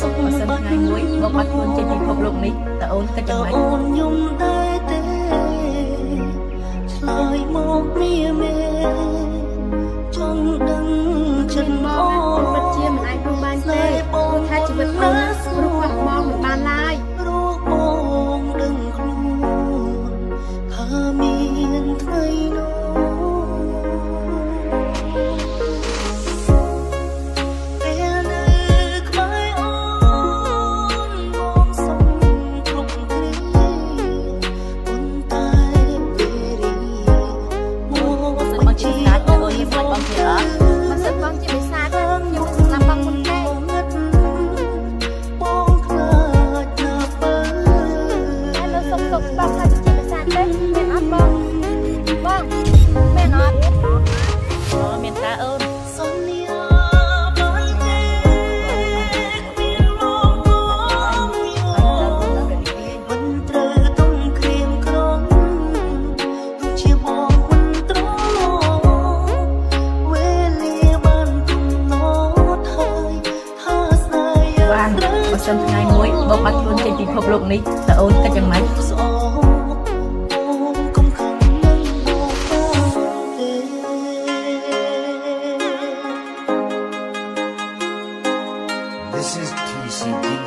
សុខបើសិនថ្ងៃមួយបងបាត់ខ្លួនចេញពីភពលោកនេះតើអូនគិតយ៉ាងម៉េចអូនញុំ សិនថ្ងៃមួយបងបាត់ខ្លួនចេញពីភពលោកនេះតើអូនគិតយ៉ាងម៉េចស៊ីទីស៊ី